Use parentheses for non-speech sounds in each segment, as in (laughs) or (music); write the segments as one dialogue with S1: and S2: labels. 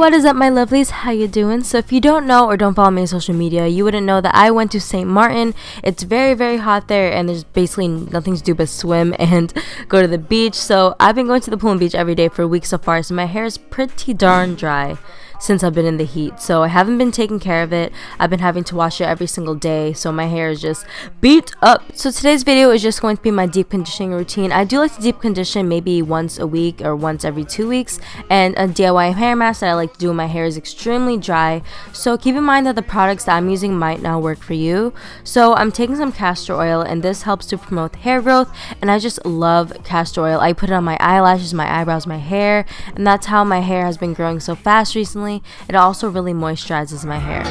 S1: what is up my lovelies? How you doing? So if you don't know or don't follow me on social media you wouldn't know that i went to st maarten. It's very very hot there and there's basically nothing to do but swim (laughs) and go to the beach. So i've been going to the pool and beach every day for a week so far so my hair is pretty darn dry since I've been in the heat. So I haven't been taking care of it. I've been having to wash it every single day. So my hair is just beat up. So today's video is just going to be my deep conditioning routine. I do like to deep condition maybe once a week or once every two weeks. And a DIY hair mask that I like to do when my hair is extremely dry. So keep in mind that the products that I'm using might not work for you. So I'm taking some castor oil and this helps to promote hair growth. And I just love castor oil. I put it on my eyelashes, my eyebrows, my hair. And that's how my hair has been growing so fast recently family. It also really moisturizes my hair.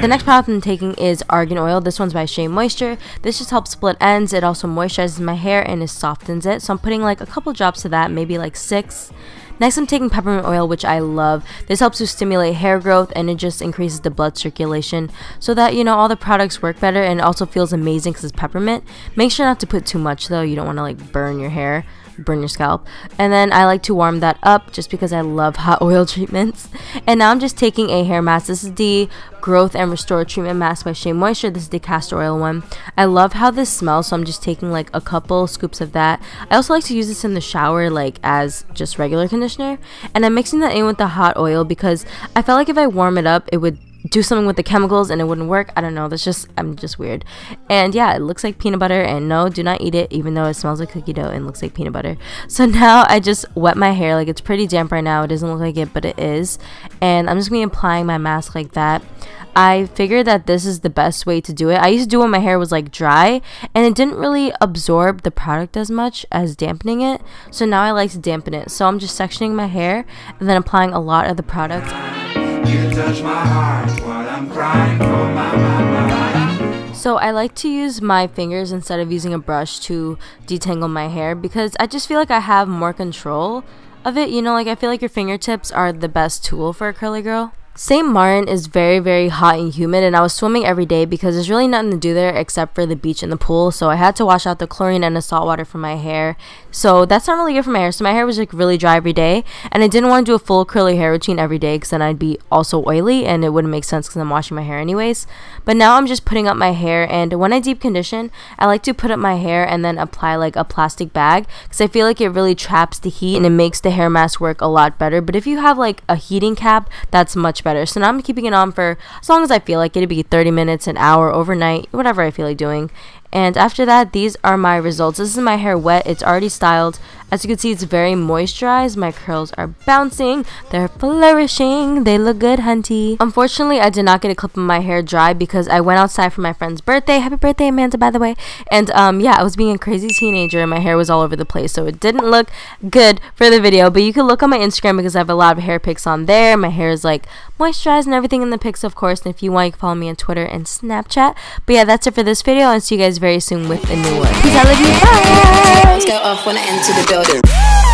S1: The next product I'm taking is Argan Oil. This one's by Shea Moisture. This just helps split ends. It also moisturizes my hair and it softens it. So I'm putting like a couple drops of that, maybe like six. Next, I'm taking peppermint oil, which I love. This helps to stimulate hair growth and it just increases the blood circulation so that, you know, all the products work better and it also feels amazing because it's peppermint. Make sure not to put too much though. You don't want to like burn your hair burn your scalp. And then I like to warm that up just because I love hot (laughs) oil treatments. And now I'm just taking a hair mask. This is the Growth and Restore Treatment Mask by Shea Moisture. This is the castor oil one. I love how this smells, so I'm just taking like a couple scoops of that. I also like to use this in the shower like as just regular conditioner. And I'm mixing that in with the hot oil because I felt like if I warm it up, it would do something with the chemicals and it wouldn't work. I don't know. That's just I'm just weird. And yeah, it looks like peanut butter and no, do not eat it even though it smells like cookie dough and looks like peanut butter. So (laughs) now I just wet my hair like it's pretty damp right now. It doesn't look like it, but it is. And I'm just going to be applying my mask like that. I figured that this is the best way to do it. I used to do when my hair was like dry and it didn't really absorb the product as much as dampening it. So now I like to dampen it. So I'm just sectioning my hair and then applying a lot of the product. So I like to use my fingers instead of using a brush to detangle my hair because I just feel like I have more control of it. You know, like I feel like your fingertips are the best tool for a curly girl. St. Maarten is very, very hot and humid, and I was swimming every day because there's really nothing to do there except for the beach and the pool. So I had to wash out the chlorine and the salt water from my hair. So that's not really good for my hair. So my hair was like really dry every day, and I didn't want to do a full curly hair routine every day because then I'd be also oily and it wouldn't make sense because I'm washing my hair anyways. But now I'm just putting up my hair, and when I deep condition, I like to put up my hair and then apply like a plastic bag because I feel like it really traps the heat and it makes the hair mask work a lot better. But if you have like a heating cap, that's much better. So now I'm keeping it on for as long as I feel like it. It'd be 30 minutes, an hour, overnight, whatever I feel like doing. And after that, these are my results. This is my hair wet. It's already styled. As you can see, it's very moisturized. My curls are bouncing. They're flourishing. They look good, hunty. Unfortunately, I did not get a clip of my hair dry because I went outside for my friend's birthday. Happy birthday, Amanda, by the way. And um, yeah, I was being a crazy teenager and my hair was all over the place. So it didn't look good for the video. But you can look on my Instagram because I have a lot of hair pics on there. My hair is like moisturized and everything in the pics, of course. And if you want, you can follow me on Twitter and Snapchat. But yeah, that's it for this video. And see you guys very soon with a new one. Peace, I love you. Bye.